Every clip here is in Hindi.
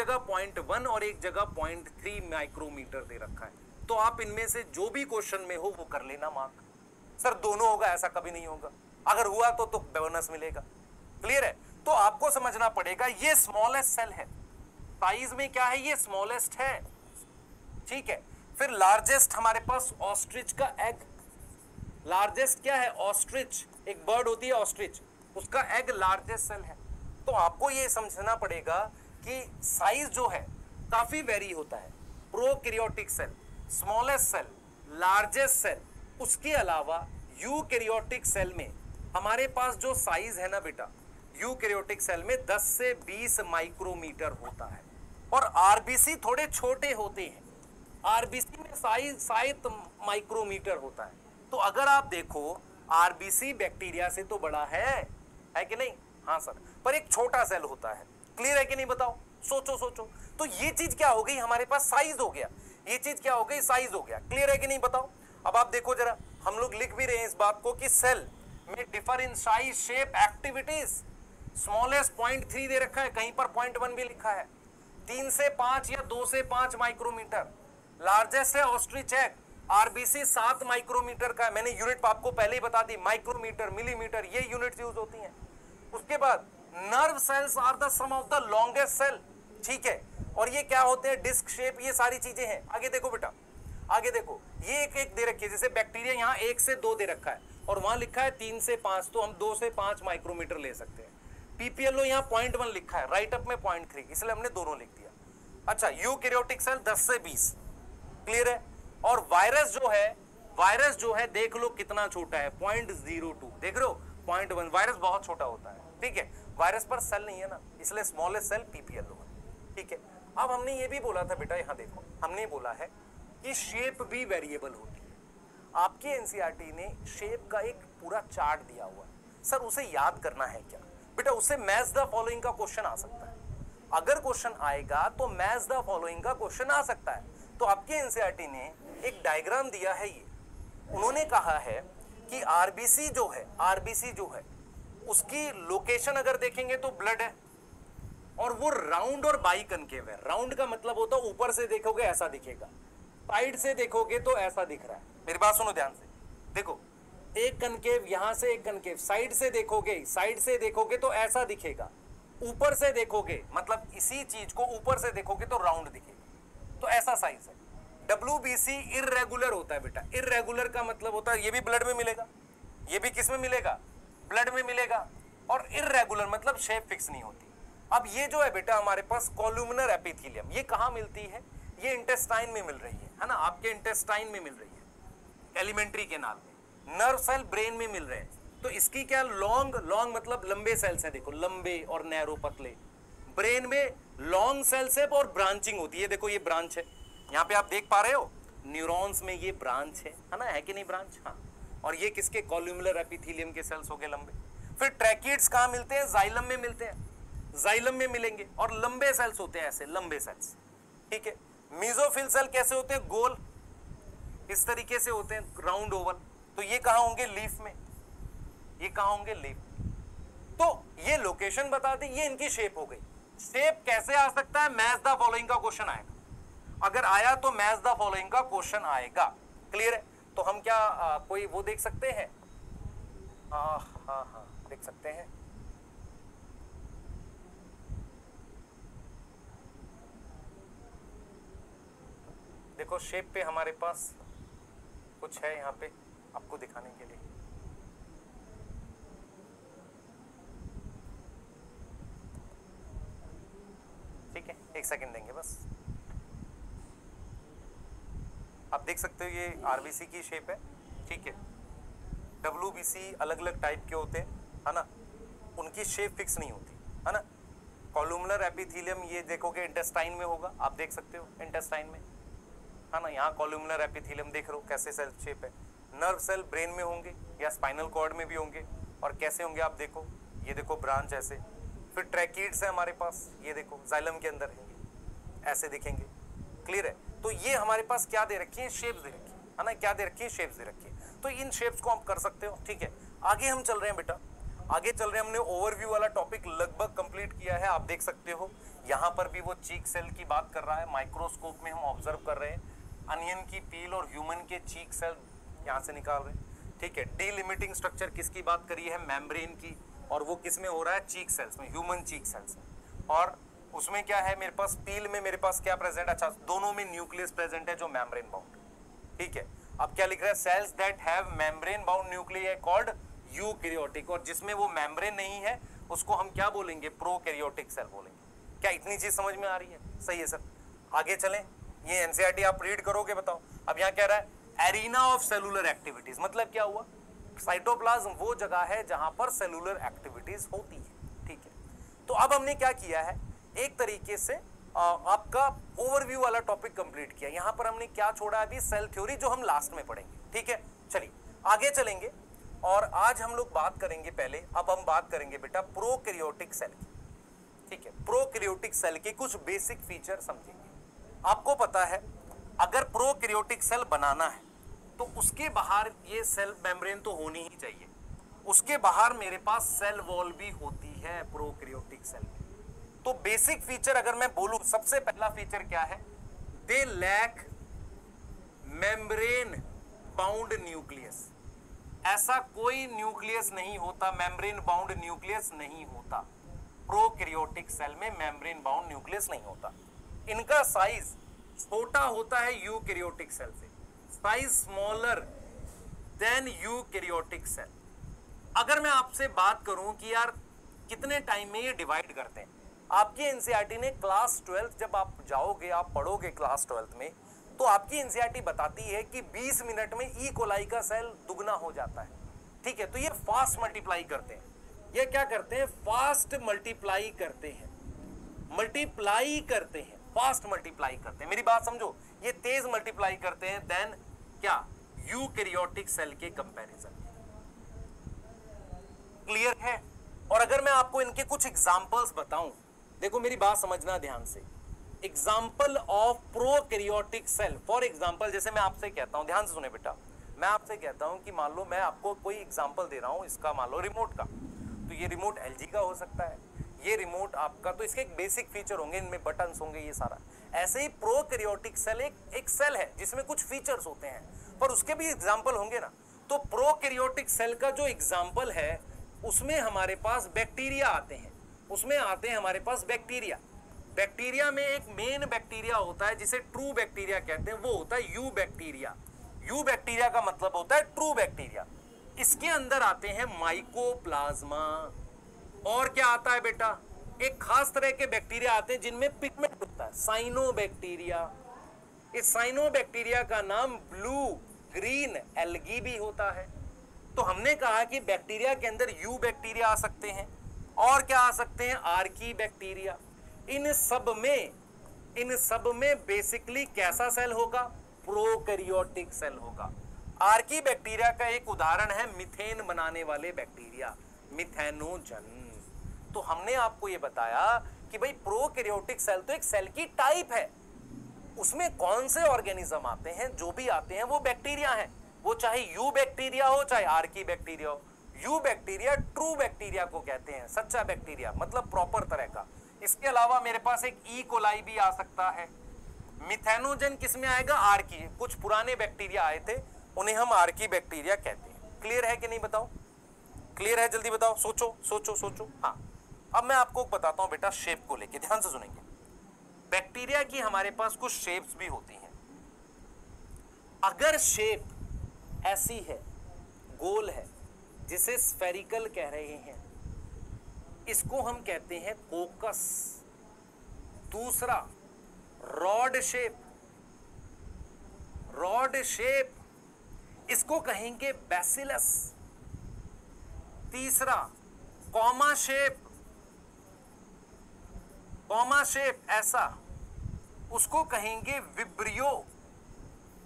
जगह पॉइंट वन और एक जगह पॉइंट थ्री माइक्रोमीटर दे रखा है। तो आप इनमें से जो भी क्वेश्चन में हो, वो कर लेना मार्क सर, दोनों होगा, ऐसा कभी नहीं होगा। अगर हुआ तो तो बोनस मिलेगा। क्लियर है? तो आपको समझना पड़ेगा, ये स्मॉलेस्ट सेल है। साइज़ में क्या है? ये स्मॉलेस्ट है। ठीक है? फिर लार्जेस्ट हमारे पास ऑस्ट्रिच का एग लार्जेस्ट क्या है? ऑस्ट्रिच एक बर्ड होती है ऑस्ट्रिच उसका एग लार्जेस्ट सेल है। तो आपको ये समझना पड़ेगा कि साइज़ जो है, काफ़ी वेरी होता है। Prokaryotic cell smallest cell largest cell उसके अलावा यूकैरियोटिक सेल में, हमारे पास जो साइज़ है ना बेटा यूकैरियोटिक सेल में 10 से 20 माइक्रोमीटर होता है। और आरबीसी थोड़े छोटे होते हैं। आरबीसी में साइज़ सात माइक्रोमीटर होता है। तो अगर आप देखो आरबीसी बैक्टीरिया से तो बड़ा है। है कि नहीं? हाँ सर। पर एक छोटा सेल होता है। क्लियर है कि नहीं बताओ सोचो सोचो। तो ये चीज़ क्या हो गई? हमारे पास साइज़ हो गया। ये चीज़ क्या हो गई? साइज़ हो गया। क्लियर है कि नहीं बताओ अब आप देखो जरा, हम लोग लिख भी रहे हैं इस बात को कि सेल में differ in size shape activities smallest point three दे रखा है, कहीं पर पॉइंट वन भी लिखा है। तीन से पाँच या दो से पाँच माइक्रोमीटर लार्जेस्ट है ऑस्ट्रिचेक आरबीसी सात माइक्रोमीटर का मैंने यूनिट आपको पहले ही बता दी माइक्रोमीटर मिलीमीटर ये यूनिट यूज़ होती हैं। उसके बाद nerve cells are the some of the longest cell. ठीक है? और ये क्या होते हैं? डिस्क शेप, ये सारी चीज़ें हैं। आगे देखो बेटा। आगे देखो। ये एक एक दे रखी है। जैसे बैक्टीरिया यहाँ एक से दो दे रखा है। और वहाँ लिखा है तीन से पाँच तो हम दो से पाँच माइक्रोमीटर ले सकते हैं। पीपीएलओ यहाँ पॉइंट वन लिखा है। राइट अप में पॉइंट थ्री इसलिए हमने दोनों लिख दिया। अच्छा यू कैरियोटिक सेल दस से बीस। क्लियर है? और वायरस जो है वायरस जो है, देख लो कितना छोटा है। पॉइंट ज़ीरो टू देख हो? पॉइंट वन वायरस बहुत छोटा होता है। ठीक है? वायरस पर सेल नहीं है ना, इसलिए स्मॉलेस्ट सेल पीपीएलओ है। ठीक है? अब हमने ये भी बोला था बेटा, यहाँ देखो, हमने बोला है कि शेप भी वेरिएबल होती है। आपके एनसीईआरटी ने शेप का एक पूरा चार्ट दिया हुआ है। सर, उसे याद करना है क्या? बेटा उससे मैच द फॉलोइंग का क्वेश्चन आ सकता है। अगर क्वेश्चन आएगा तो मैच द फॉलोइंग का क्वेश्चन आ सकता है। तो आपके एनसीईआरटी ने एक डायग्राम दिया है ये। उन्होंने कहा है कि आरबीसी जो है आरबीसी जो है उसकी लोकेशन अगर देखेंगे तो ब्लड है। और वो राउंड और बाई कनकेव है। राउंड का मतलब होता है ऊपर से देखोगे ऐसा दिखेगा। साइड से देखोगे तो ऐसा दिख रहा है। मेरी बात सुनो ध्यान से। देखो, एक कनकेव यहाँ से एक कनकेव साइड से देखोगे साइड से देखोगे तो ऐसा दिखेगा। ऊपर से देखोगे मतलब इसी चीज़ को ऊपर से देखोगे तो राउंड दिखेगा। तो ऐसा साइज़ है। डब्ल्यू बी सी इरेगुलर होता है बेटा। इरेगुलर का मतलब होता है, ये भी ब्लड में मिलेगा। ये भी किसमें मिलेगा? ब्लड में मिलेगा और इरेगुलर मतलब शेप फिक्स नहीं होती। अब ये जो है बेटा हमारे पास कॉल्यूमिनर एपिथीलियम ये कहाँ मिलती है? ये इंटेस्टाइन में मिल रही है है ना? आपके इंटेस्टाइन में मिल रही है एलिमेंट्री के नाल में। नर्व सेल ब्रेन में मिल रहे हैं। तो इसकी क्या लॉन्ग लॉन्ग मतलब लंबे सेल्स है, देखो, लंबे और नैरो पतले। ब्रेन में लॉन्ग सेल्स है और ब्रांचिंग होती है। देखो, ये ब्रांच है। यहाँ पे आप देख पा रहे हो? न्यूरॉन्स में ये ब्रांच है। है ना? है कि नहीं ब्रांच हाँ। और ये किसके? कॉल्यूमुलर एपिथीलियम के सेल्स हो गए लंबे। फिर ट्रैकिड्स कहाँ मिलते हैं? जाइलम में मिलते हैं। जाइलम में मिलेंगे और लंबे सेल्स होते हैं ऐसे, लंबे सेल्स ठीक है? मीजोफिल सेल कैसे होते हैं? गोल। इस तरीके से होते हैं राउंड ओवल तो ये कहा होंगे? लीफ में। ये कहा होंगे? लीफ तो ये लोकेशन बता दी, ये इनकी शेप हो गई। शेप कैसे आ सकता है? मैच द फॉलोइंग का क्वेश्चन आएगा। अगर आया तो मैच द फॉलोइंग का क्वेश्चन आएगा। क्लियर है? तो हम क्या आ, कोई वो देख सकते हैं? हाँ हाँ हाँ देख सकते हैं। देखो शेप पे हमारे पास कुछ है यहाँ पे आपको दिखाने के लिए। ठीक है एक सेकंड देंगे बस। आप देख सकते हो ये आरबीसी की शेप है, ठीक है? डब्ल्यू अलग अलग टाइप के होते हैं, है ना? उनकी शेप फिक्स नहीं होती, है ना? कॉलुमलर एपिथीलियम ये देखोगे इंटेस्टाइन में होगा, आप देख सकते हो इंटेस्टाइन में, है ना? यहाँ कॉलुमलर एपिथीलियम देख रहे हो कैसे सेल शेप है। नर्व सेल ब्रेन में होंगे या स्पाइनल कॉर्ड में भी होंगे, और कैसे होंगे आप देखो, ये देखो ब्रांच ऐसे। फिर ट्रैकिड्स है हमारे पास, ये देखो जाइलम के अंदर रहेंगे ऐसे दिखेंगे। क्लियर है? तो ये हमारे पास क्या दे रखी है? शेप्स दे रखी है। ना? क्या दे रखी है? शेप्स दे रखी है। तो इन शेप्स को हम कर सकते हो, ठीक है? आगे हम चल रहे हैं बेटा। आगे चल रहे हैं, हमने ओवरव्यू वाला टॉपिक लगभग कंप्लीट किया है, आप देख सकते हो। यहाँ पर भी वो चीक सेल की बात कर रहा है। माइक्रोस्कोप में हम ऑब्ज़र्व कर रहे हैं। अनियन की पील और ह्यूमन के चीक सेल यहाँ से निकाल रहे हैं। ठीक है? डीलिमिटिंग स्ट्रक्चर किसकी बात करी है? मेम्ब्रेन की। और वो किसमें हो रहा है? चीक सेल्स में ह्यूमन चीक सेल्स में। और उसमें क्या है? मेरे पास पील में मेरे पास क्या प्रेजेंट अच्छा दोनों में न्यूक्लियस प्रेजेंट है जो मेम्ब्रेन बाउंड ठीक है? अब क्या लिख रहा है? Cells that have membrane bound nuclear called eukaryotic और जिसमें वो मेम्ब्रेन नहीं है, उसको हम क्या बोलेंगे? प्रोकैरियोटिक सेल बोलेंगे। क्या इतनी चीज़ समझ में आ रही है? सही है सर आगे चलें। ये एनसीईआरटी आप रीड करोगे, बताओ। अब यहाँ कह रहा है एरिना ऑफ़ सेलुलर एक्टिविटीज़ मतलब क्या हुआ? साइटोप्लाज्म वो जगह है जहाँ पर सेलुलर एक्टिविटीज़ होती है। ठीक है? तो अब हमने क्या किया है? एक तरीके से आपका ओवरव्यू वाला टॉपिक कंप्लीट किया। यहाँ पर हमने क्या छोड़ा अभी? सेल थ्योरी जो हम लास्ट में पढ़ेंगे। ठीक है? चलिए, आगे चलेंगे। और आज हम लोग बात करेंगे पहले, अब हम बात करेंगे बेटा प्रोकैरियोटिक सेल की। ठीक है? प्रोकैरियोटिक सेल के कुछ बेसिक फीचर समझेंगे। आपको पता है, अगर प्रोकैरियोटिक सेल बनाना है तो उसके बाहर ये सेल मेम्ब्रेन तो होनी ही चाहिए। उसके बाहर मेरे पास सेल वॉल भी होती है प्रोकैरियोटिक सेल में। तो बेसिक फीचर अगर मैं बोलूँ, सबसे पहला फीचर क्या है? They lack membrane bound nucleus ऐसा कोई न्यूक्लियस नहीं होता मेम्ब्रेन बाउंड न्यूक्लियस नहीं होता. प्रोकैरियोटिक सेल में मेम्ब्रेन बाउंड न्यूक्लियस नहीं होता. इनका साइज़ छोटा होता है यूकैरियोटिक सेल से. Size smaller than eukaryotic cell अगर मैं आपसे बात करूँ कि यार कितने टाइम में ये डिवाइड करते हैं? आपकी एनसीईआरटी ने क्लास ट्वेल्थ जब आप जाओगे, आप पढ़ोगे क्लास ट्वेल्थ में तो आपकी एनसीईआरटी बताती है कि 20 मिनट में ई कोलाई का सेल दुगना हो जाता है। ठीक है तो ये फास्ट मल्टीप्लाई करते हैं। ये क्या करते हैं? फास्ट मल्टीप्लाई करते हैं। मल्टीप्लाई करते हैं। फास्ट मल्टीप्लाई करते हैं। मेरी बात समझो, ये तेज मल्टीप्लाई करते हैं देन क्या? यूकैरियोटिक सेल के कंपैरिजन क्लियर है? और अगर मैं आपको इनके कुछ एग्जांपल्स बताऊँ देखो, मेरी बात समझना ध्यान से। Example of prokaryotic cell for example जैसे मैं आपसे कहता हूँ, ध्यान से सुने बेटा। मैं आपसे कहता हूँ कि मान लो, मैं आपको कोई एग्ज़ाम्पल दे रहा हूँ, इसका मान लो रिमोट का। तो ये रिमोट एलजी का हो सकता है। ये रिमोट आपका तो इसके एक बेसिक फीचर होंगे, इनमें बटन होंगे, ये सारा। ऐसे ही प्रोकैरियोटिक सेल एक एक सेल है, जिसमें कुछ फीचर्स होते हैं। पर उसके भी एग्ज़ाम्पल होंगे ना। तो प्रोकैरियोटिक सेल का जो एग्ज़ाम्पल है, उसमें हमारे पास बैक्टीरिया आते हैं। उसमें आते हैं हमारे पास बैक्टीरिया। बैक्टीरिया में एक मेन बैक्टीरिया होता है, जिसे ट्रू बैक्टीरिया कहते हैं, वो होता है यू बैक्टीरिया यू बैक्टीरिया का मतलब होता है ट्रू बैक्टीरिया इसके अंदर आते हैं माइकोप्लाज्मा और क्या आता है बेटा? एक खास तरह के बैक्टीरिया आते हैं जिनमें पिगमेंट होता है साइनो बैक्टीरिया इस साइनो बैक्टीरिया का नाम ब्लू ग्रीन एल्गी भी होता है। तो हमने कहा कि बैक्टीरिया के अंदर यू बैक्टीरिया आ सकते हैं। और क्या आ सकते हैं? Archie bacteria. इन सब में, इन सब में बेसिकली कैसा सेल होगा? प्रोकैरियोटिक सेल होगा। आर्की बैक्टीरिया का एक उदाहरण है मिथेन बनाने वाले बैक्टीरिया मिथेनोजन तो हमने आपको यह बताया कि भाई प्रोकैरियोटिक सेल तो एक सेल की टाइप है। उसमें कौन से ऑर्गेनिज्म आते हैं? जो भी आते हैं, वो बैक्टीरिया हैं। वो चाहे यू बैक्टीरिया हो, चाहे आर्की बैक्टीरिया हो। यू बैक्टीरिया ट्रू बैक्टीरिया को कहते हैं, सच्चा बैक्टीरिया मतलब प्रॉपर तरह का। इसके अलावा मेरे पास एक ई e. कोलाई भी आ सकता है। मिथेनोजन किसमें आएगा? आर्की कुछ पुराने बैक्टीरिया आए थे, उन्हें हम आर्की बैक्टीरिया कहते हैं। क्लियर है कि नहीं बताओ क्लियर है? जल्दी बताओ। सोचो सोचो सोचो। हाँ। अब मैं आपको बताता हूँ बेटा शेप को लेके। ध्यान से सुनेंगे। बैक्टीरिया की हमारे पास कुछ शेप्स भी होती हैं। अगर शेप ऐसी है, गोल है जिसे स्फेरिकल कह रहे हैं। इसको हम कहते हैं कोकस दूसरा रॉड शेप रॉड शेप इसको कहेंगे बेसिलस तीसरा कॉमा शेप कॉमा शेप ऐसा। उसको कहेंगे विब्रियो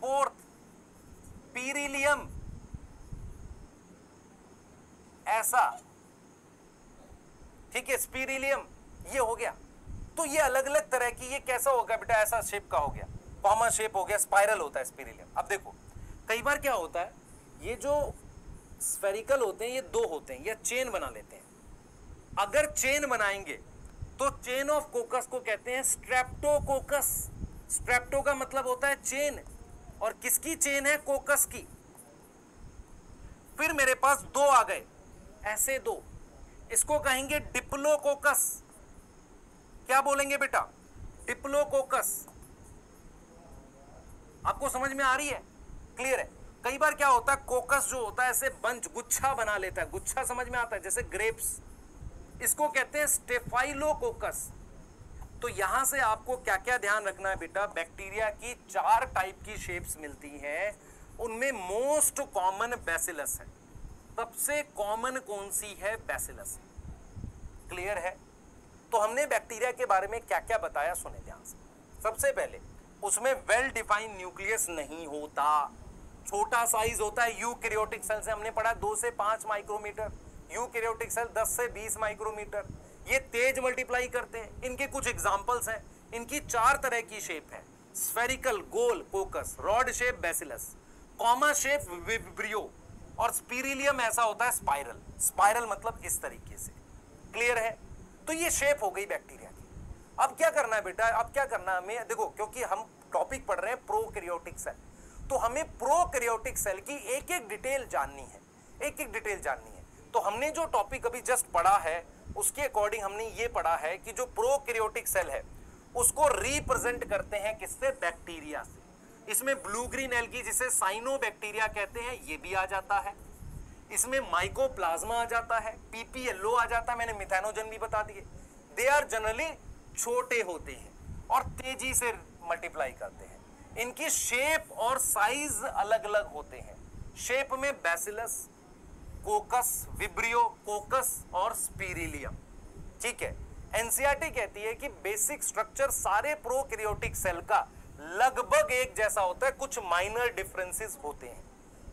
फोर्थ पीरिलियम ऐसा। ठीक है स्पीरिलियम ये हो गया। तो ये अलग अलग तरह की, ये कैसा होगा बेटा? ऐसा शेप का हो गया। कॉमन शेप हो गया स्पाइरल होता है स्पीरिलियम अब देखो, कई बार क्या होता है, ये जो स्फेरिकल होते हैं, ये दो होते हैं, या चेन बना लेते हैं। अगर चेन बनाएँगे तो चेन ऑफ़ कोकस को कहते हैं स्ट्रेप्टोकोकस स्ट्रेप्टो का मतलब होता है चेन और किसकी चेन है? कोकस की। फिर मेरे पास दो आ गए। ऐसे दो। इसको कहेंगे डिप्लोकोकस। क्या बोलेंगे बेटा? डिप्लोकोकस। आपको समझ में आ रही है? क्लियर है? कई बार क्या होता है, कोकस जो होता है, ऐसे बंच, गुच्छा बना लेता है। गुच्छा समझ में आता है, जैसे ग्रेप्स इसको कहते हैं स्टेफाइलोकोकस तो यहाँ से आपको क्या क्या ध्यान रखना है बेटा? बैक्टीरिया की चार टाइप की शेप्स मिलती हैं। उनमें मोस्ट कॉमन बेसिलस है। सबसे कॉमन कौन सी है? बेसिलस क्लियर है? तो हमने बैक्टीरिया के बारे में क्या क्या बताया, सुने ध्यान से। सबसे पहले, उसमें वेल डिफाइंड न्यूक्लियस नहीं होता। छोटा साइज़ होता है यू क्रियोटिक सेल से हमने पढ़ा, दो से पाँच माइक्रोमीटर यू क्रियोटिक सेल दस से बीस माइक्रोमीटर ये तेज मल्टीप्लाई करते हैं। इनके कुछ एग्जाम्पल्स हैं। इनकी चार तरह की शेप है। स्फेरिकल गोल coccus rod shape bacillus comma shape vibrio और स्पीरिलियम ऐसा होता है स्पाइरल स्पाइरल मतलब इस तरीके से. क्लियर है? तो ये शेप हो गई बैक्टीरिया की. अब क्या करना है बेटा? अब क्या करना है? हमें, देखो, क्योंकि हम टॉपिक पढ़ रहे हैं प्रोकैरियोटिक सेल तो हमें प्रोकैरियोटिक सेल की एक एक डिटेल जाननी है. एक एक डिटेल जाननी है. तो हमने जो टॉपिक अभी जस्ट पढ़ा है, उसके अकॉर्डिंग हमने ये पढ़ा है कि जो प्रोकैरियोटिक सेल है, उसको रिप्रेजेंट करते हैं किससे? बैक्टीरिया से. इसमें ब्लू ग्रीन एल्गी जिसे साइनो बैक्टीरिया कहते हैं, ये भी आ जाता है। इसमें माइकोप्लाज्मा आ जाता है पीपीएलओ आ जाता है, मैंने मिथेनोजन भी बता दिए। दे आर जनरली छोटे होते हैं और तेज़ी से मल्टीप्लाई करते हैं। इनकी शेप और साइज़ अलग अलग होते हैं। शेप में बैसिलस कोकस विब्रियो कोकस और स्पीरिलियम ठीक है? एनसीआरटी कहती है कि बेसिक स्ट्रक्चर सारे प्रोकैरियोटिक सेल का लगभग एक जैसा होता है, कुछ माइनर डिफरेंसेस होते हैं।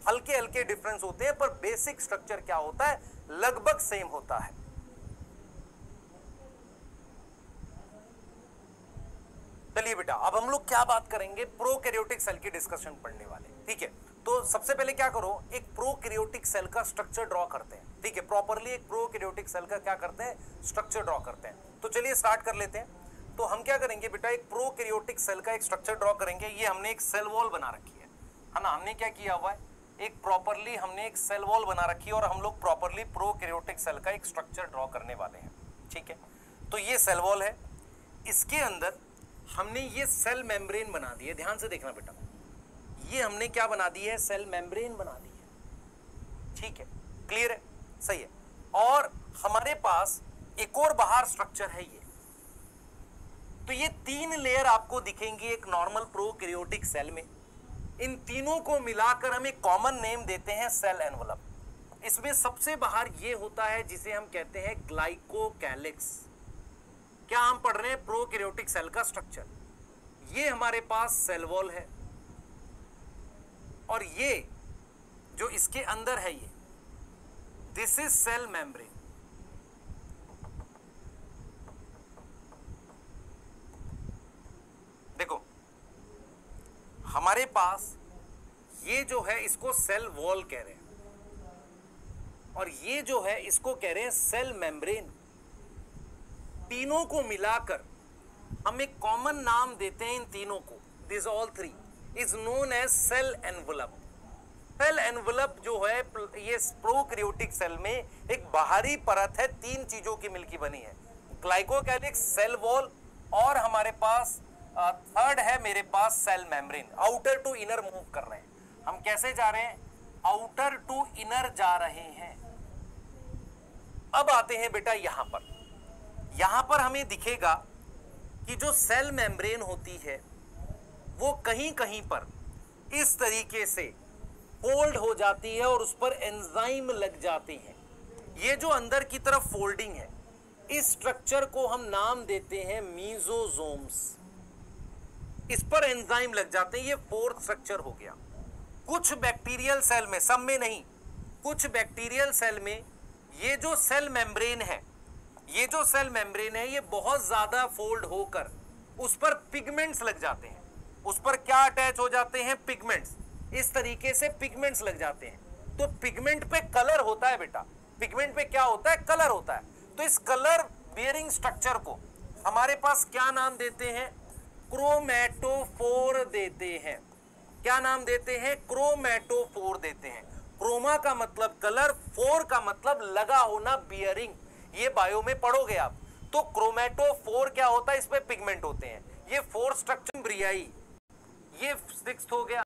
हल्के हल्के डिफरेंस होते हैं, पर बेसिक स्ट्रक्चर क्या होता है? लगभग सेम होता है। चलिए बेटा, अब हम लोग क्या बात करेंगे? प्रोकैरियोटिक सेल की डिस्कशन पढ़ने वाले। ठीक है? तो सबसे पहले क्या करो? एक प्रोकैरियोटिक सेल का स्ट्रक्चर ड्रॉ करते हैं। ठीक है? प्रॉपरली एक प्रोकैरियोटिक सेल का क्या करते हैं? स्ट्रक्चर ड्रॉ करते हैं। तो चलिए स्टार्ट कर लेते हैं। तो हम क्या करेंगे बेटा, एक प्रोकैरियोटिक सेल का एक स्ट्रक्चर ड्रॉ करेंगे। ये हमने एक सेल वॉल बना रखी है। है ना? हमने क्या किया हुआ है? एक प्रॉपरली हमने एक सेल वॉल बना रखी है और हम लोग प्रॉपरली प्रोकैरियोटिक सेल का एक स्ट्रक्चर ड्रॉ करने वाले हैं। ठीक है? तो ये सेल वॉल है। इसके अंदर हमने ये सेल मेम्ब्रेन बना दी है। ध्यान से देखना बेटा। ये हमने क्या बना दी है? सेल मेम्ब्रेन बना दी है। ठीक है? क्लियर है? सही है? और हमारे पास एक और बाहर स्ट्रक्चर है ये। तो ये तीन लेयर आपको दिखेंगी एक नॉर्मल प्रोकैरियोटिक सेल में। इन तीनों को मिलाकर हम एक कॉमन नेम देते हैं सेल एनवलप इसमें सबसे बाहर ये होता है जिसे हम कहते हैं ग्लाइकोकैलिक्स क्या हम पढ़ रहे हैं प्रोकैरियोटिक सेल का स्ट्रक्चर ये हमारे पास सेल वॉल है। और ये जो इसके अंदर है ये दिस इज़ सेल मेम्ब्रेन देखो हमारे पास, ये जो है इसको सेल वॉल कह रहे हैं। और ये जो है इसको कह रहे हैं सेल मेम्ब्रेन तीनों को मिलाकर हम एक कॉमन नाम देते हैं इन तीनों को। This all three is known as cell envelope cell envelope जो है, ये प्रोक्रियोटिक सेल में एक बाहरी परत है, तीन चीज़ों की मिलकी बनी है। ग्लाइकोकैलिक्स सेल वॉल और हमारे पास थर्ड है मेरे पास cell membrane outer to inner move कर रहे हैं। हम कैसे जा रहे हैं? आउटर टू इनर जा रहे हैं। अब आते हैं बेटा यहाँ पर। यहाँ पर हमें दिखेगा कि जो सेल मेम्ब्रेन होती है, वो कहीं कहीं पर इस तरीके से फोल्ड हो जाती है और उस पर एंजाइम लग जाते हैं। ये जो अंदर की तरफ़ फोल्डिंग है, इस स्ट्रक्चर को हम नाम देते हैं मीजोजोम्स इस पर एंजाइम लग जाते हैं, ये फोर्थ स्ट्रक्चर हो गया। कुछ बैक्टीरियल सेल में सब में नहीं, कुछ बैक्टीरियल सेल में ये जो सेल मेम्ब्रेन है, ये जो सेल मेम्ब्रेन है, ये बहुत ज़्यादा फोल्ड होकर उस पर पिगमेंट्स लग जाते हैं। उस पर क्या अटैच हो जाते हैं? पिगमेंट्स इस तरीके से पिगमेंट्स लग जाते हैं। तो पिगमेंट पे कलर होता है बेटा। पिगमेंट पे क्या होता है? कलर होता है। तो इस कलर बियरिंग स्ट्रक्चर को हमारे पास क्या नाम देते हैं? क्रोमेटोफोर देते हैं। क्या नाम देते हैं? क्रोमेटोफोर देते हैं। क्रोमा का मतलब कलर, फोर का मतलब लगा होना बियरिंग ये बायो में पढ़ोगे आप। तो क्रोमेटोफोर क्या होता है? इसमें पिगमेंट होते हैं। ये फोर स्ट्रक्चर ब्रियाई। ये सिक्स हो गया।